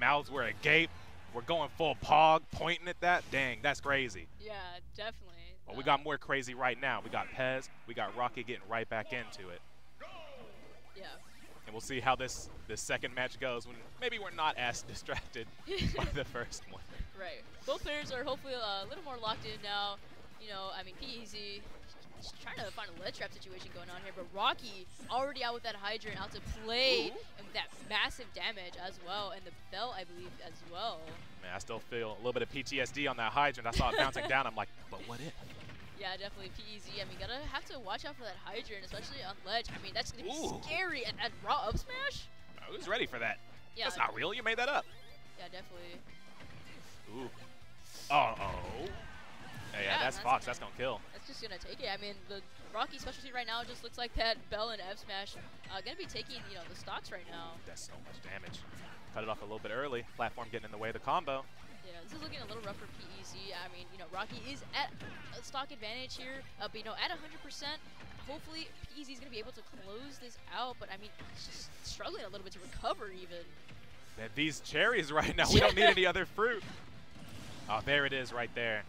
mouths were agape. We're going full pog, pointing at that. Dang, that's crazy. Yeah, definitely. Well, we got more crazy right now. We got Pez, we got Rocke getting right back into it. Yeah. And we'll see how this this second match goes when maybe we're not as distracted by the first one. Right. Both players are hopefully uh, a little more locked in now. You know, I mean, PEZ trying to find a ledge trap situation going on here, but Rocke already out with that Hydrant, out to play, and with that massive damage as well, and the belt, I believe, as well. Man, I still feel a little bit of PTSD on that hydrant. I saw it bouncing down. I'm like, but what if? Yeah, definitely PEZ. I mean, gotta have to watch out for that Hydrant, especially on ledge. I mean, that's gonna be Ooh. scary. And that raw up smash? Who's ready for that? Yeah. That's not real. You made that up. Yeah, definitely. Ooh. Hey, yeah, Yeah, that's that's Fox. That's gonna kill. That's just gonna take it. I mean, the Rocke specialty right now just looks like that Bell and F smash uh, gonna be taking, you know, the stocks right now. That's so much damage. Cut it off a little bit early. Platform getting in the way of the combo. Yeah, this is looking a little rough for PEZ. I mean, you know, Rocke is at a stock advantage here, uh, but you know, at 100%, hopefully PEZ is gonna be able to close this out. But I mean, it's just struggling a little bit to recover even. These cherries right now. We don't need any other fruit. Oh, there it is right there.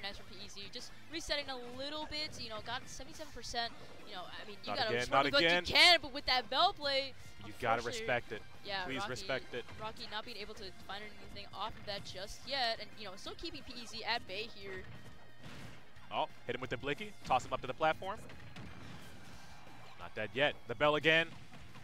Very nice from PEZ. Just resetting a little bit, you know, got 77%. You know, I mean, you just run the again. you can, but with that bell play, You gotta respect it. Yeah, Please Rocke, respect it. Rocke not being able to find anything off of that just yet, and you know, still keeping PEZ at bay here. Oh, hit him with the blicky. Toss him up to the platform. Not dead yet. The bell again.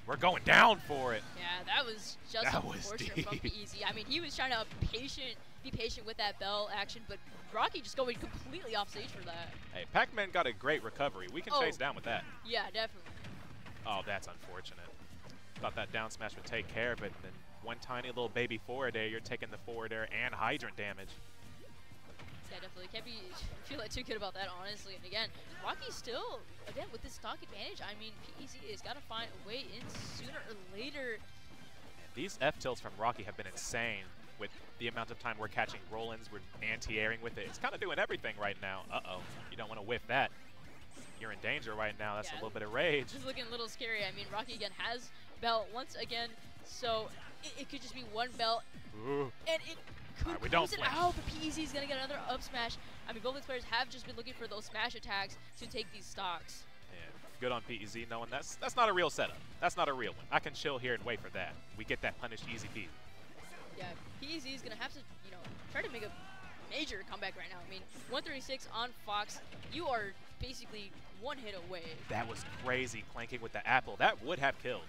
We're going down for it. Yeah, that was just That was from. PEZ. I mean, he was trying to patient, be patient with that bell action, but Rocke just going completely off stage for that. Hey, Pac-Man got a great recovery. We can Oh. chase down with that. Yeah, definitely. Oh, that's unfortunate. Thought that down smash would take care of it. Then one tiny little baby forward air, you're taking the forward air and hydrant damage. Yeah, definitely. Can't be feel like too good about that, honestly. And again, Rocke still, again, with this stock advantage, I mean, PEZ has got to find a way in sooner or later. These F tilts from Rocke have been insane with the amount of time we're catching roll-ins, we're anti-airing with it. It's kind of doing everything right now. Uh-oh. You don't want to whiff that. You're in danger right now. That's Yeah. a little bit of rage. This is looking a little scary. I mean, Rocke again has belt once again, so it, it could just be one belt, Ooh. and it could Alright, we don't it out. But PEZ is gonna get another up smash. I mean, both these players have just been looking for those smash attacks to take these stocks. Yeah, good on PEZ knowing that's that's not a real setup. That's not a real one. I can chill here and wait for that. We get that punished easy peasy. Yeah, PEZ is gonna have to, you know, try to make a major comeback right now. I mean, 136 on Fox, you are basically one hit away. That was crazy clanking with the apple. That would have killed.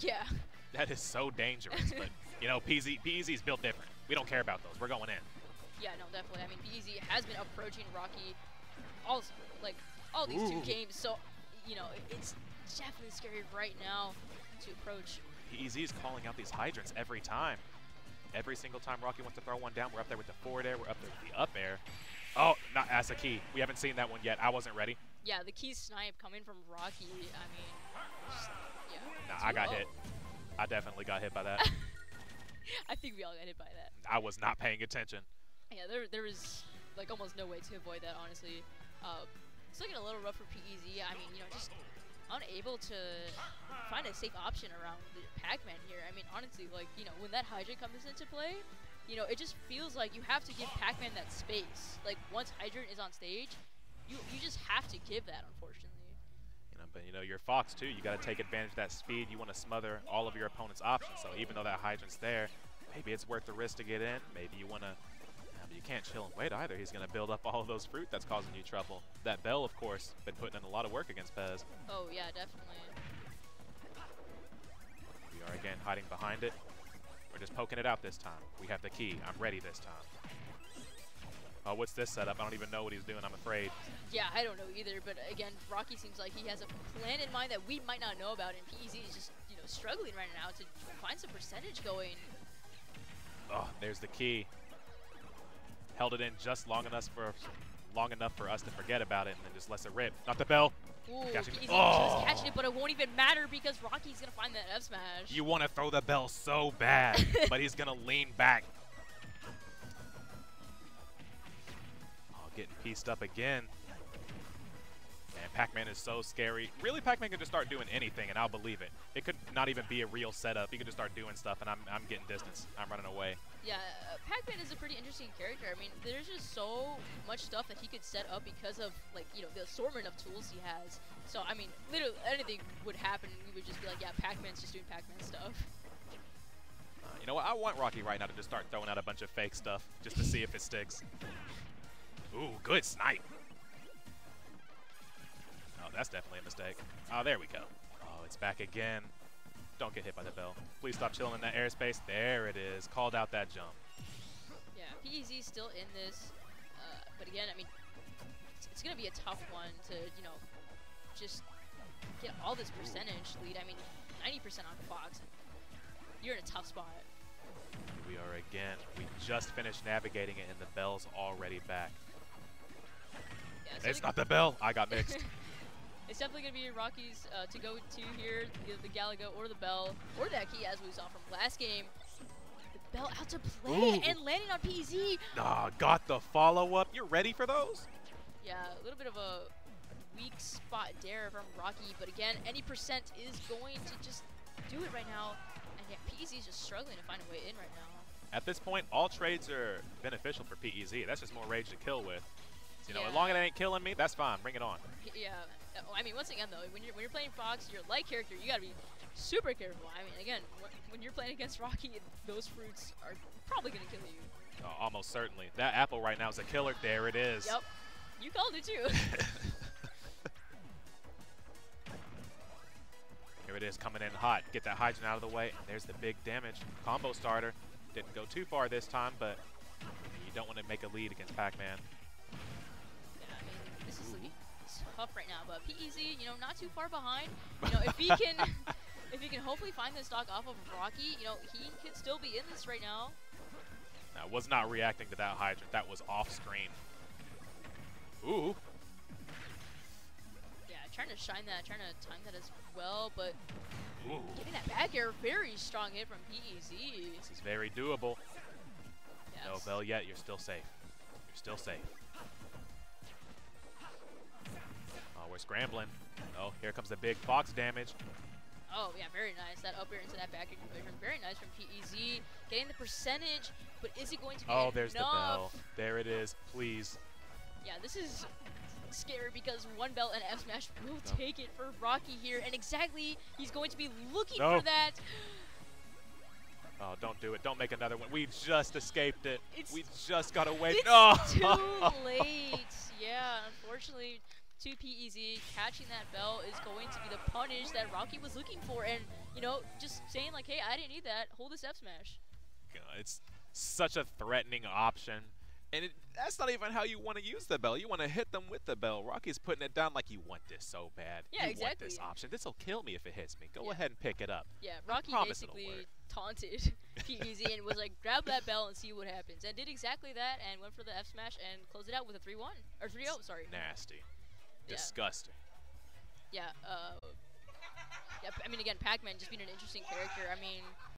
Yeah, That is so dangerous. but you know, PZ PEZ's built different. We don't care about those. We're going in. yeah, no, definitely. I mean, PEZ has been approaching Rocke all like all these two games, so you know, it's definitely scary right now to approach. PEZ's calling out these hydrants every time. Every single time Rocke wants to throw one down, we're up there with the forward air, we're up there with the up air. Oh, not as a key. We haven't seen that one yet. I wasn't ready. Yeah, the key snipe coming from Rocke. I mean, just, yeah. Nah, I got low. hit. I definitely got hit by that. I think we all got hit by that. I was not paying attention. Yeah, there there was like almost no way to avoid that, honestly. Uh, it's looking a little rough for PEZ. I mean, you know, just unable to find a safe option around the Pac-Man here. I mean, honestly, like you know, when that Hydrant comes into play, you know, it just feels like you have to give Pac-Man that space. Like once Hydrant is on stage, you you just have to give that, unfortunately. You know, but you know, you're Fox too. You got to take advantage of that speed. You want to smother all of your opponent's options. So even though that hydrant's there, maybe it's worth the risk to get in. Maybe you want to. You can't chill and wait either. He's going to build up all of those fruit that's causing you trouble. That Bell, of course, been putting in a lot of work against Pez. Oh yeah, definitely. We are again hiding behind it. We're just poking it out this time. We have the key. I'm ready this time. Oh, what's this setup? I don't even know what he's doing. I'm afraid. Yeah, I don't know either, but again, Rocke seems like he has a plan in mind that we might not know about, and PEZ is just, you know, struggling right now to find some percentage going. Oh, there's the key. Held it in just long enough for long enough for us to forget about it and then just lets it rip. Not the bell. Ooh, Catching- Oh! just catching it, but it won't even matter because Rocke's gonna find that F smash. You want to throw the bell so bad, but he's going to lean back. Oh, getting pieced up again. And Pac-Man is so scary. Really, Pac-Man could just start doing anything, and I'll believe it. It could not even be a real setup. He could just start doing stuff, and I'm, I'm getting distance. I'm running away. Yeah, uh, Pac-Man is a pretty interesting character. I mean, there's just so much stuff that he could set up because of, like, you know, the assortment of tools he has. So, I mean, literally anything would happen, and we would just be like, yeah, Pac-Man's just doing Pac-Man stuff. Uh, you know what? I want Rocke right now to just start throwing out a bunch of fake stuff just to see if it sticks. Ooh, good snipe. That's definitely a mistake. Oh, there we go. Oh, it's back again. Don't get hit by the bell. Please stop chilling in that airspace. There it is. Called out that jump. Yeah, PEZ's still in this, uh, but again, I mean, it's, it's going to be a tough one to, you know, just get all this percentage lead. I mean, 90% on Fox. You're in a tough spot. Here we are again. We just finished navigating it, and the bell's already back. Yeah, so It's not the bell. I got mixed. It's definitely going to be Rocke's uh, to go to here, either the Galaga or the Bell, or that key as we saw from last game. The Bell out to play Ooh. and landing on PZ. Nah, got the follow-up. You're ready for those? Yeah, a little bit of a weak spot there from Rocke, but again, any percent is going to just do it right now. And PEZ is just struggling to find a way in right now. At this point, all trades are beneficial for PEZ. That's just more rage to kill with. You know, as long as it ain't killing me, that's fine. Bring it on. Yeah, uh, I mean, once again though, when you're when you're playing Fox, your light character, you gotta be super careful. I mean, again, when you're playing against Rocke, those fruits are probably gonna kill you. Oh, almost certainly. That apple right now is a killer. There it is. Yep, you called it too. Here it is coming in hot. Get that Hydrant out of the way. There's the big damage. Combo starter. Didn't go too far this time, but you don't want to make a lead against Pac-Man. Yeah, I mean, this is it's tough right now, but PEZ, you know, not too far behind. You know, if he can, if he can hopefully find this stock off of Rocke, you know, he can still be in this right now. I was not reacting to that Hydrant. That was off screen. Ooh. Yeah, trying to shine that, trying to time that as well, but Ooh. getting that back air, very strong hit from PEZ. This is very doable. No bell yet. You're still safe. You're still safe. We're scrambling. Oh, here comes the big Fox damage. Oh, yeah, very nice. That up air into that back air conversion. Very nice from PEZ. Getting the percentage, but is it going to be Oh, there's the bell. There it is. Please. Yeah, this is scary because one bell and F smash will No. take it for Rocke here, and exactly he's going to be looking No. for that. Oh, don't do it. Don't make another one. We just escaped it. It's- we just got away. It's no. too late. Yeah, unfortunately, 2 PEZ catching that bell is going to be the punish that Rocke was looking for, and you know, just saying like, hey, I didn't need that. Hold this F smash. God, it's such a threatening option. And it, that's not even how you want to use the bell. You want to hit them with the bell. Rocke's putting it down like you want this so bad. Yeah, you want this option. This will kill me if it hits me. Go Yeah. ahead and pick it up. Yeah, Rocke basically taunted PEZ and was like, grab that bell and see what happens. And did exactly that and went for the F smash and closed it out with a 3 1. Or 3 0, sorry. Nasty. Yeah. Disgusting. Yeah, uh. Yeah, I mean, again, Pac Man just being an interesting character. I mean,